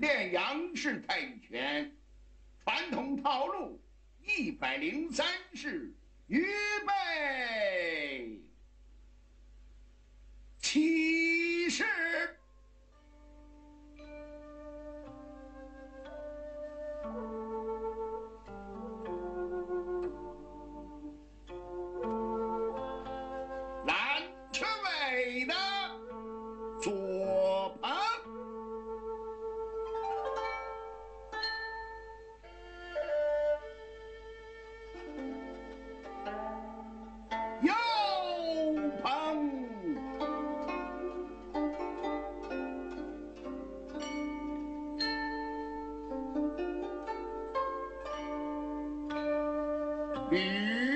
练杨氏太极拳，传统套路一百零三式，预备起势。E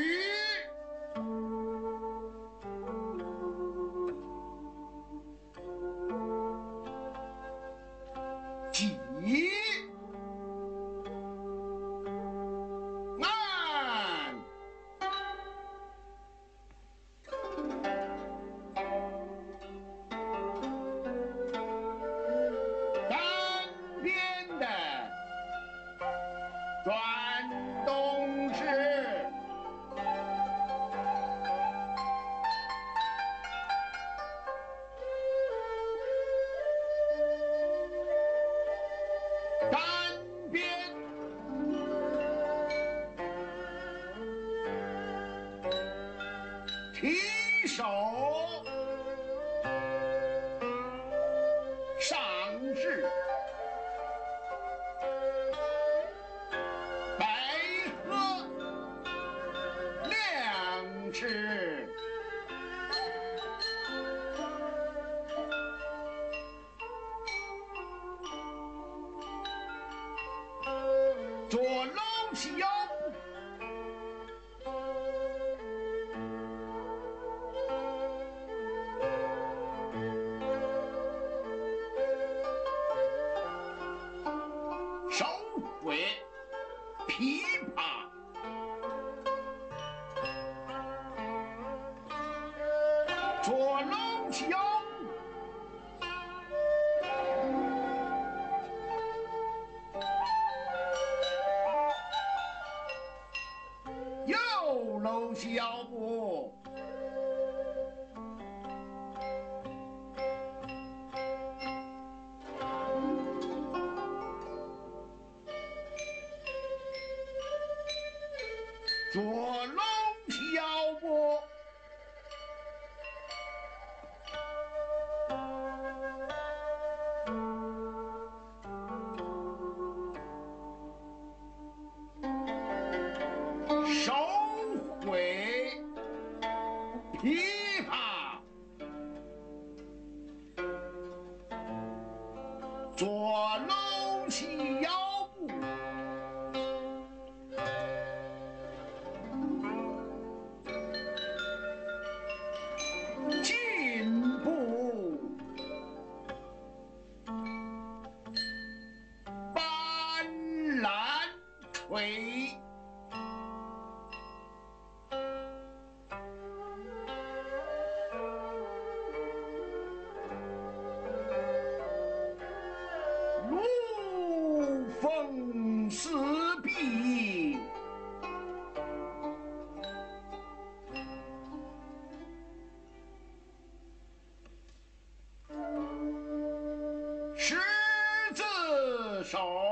单边，提手，左搂起腰，手挥琵琶，左搂起又搂起腰风四壁，十字手。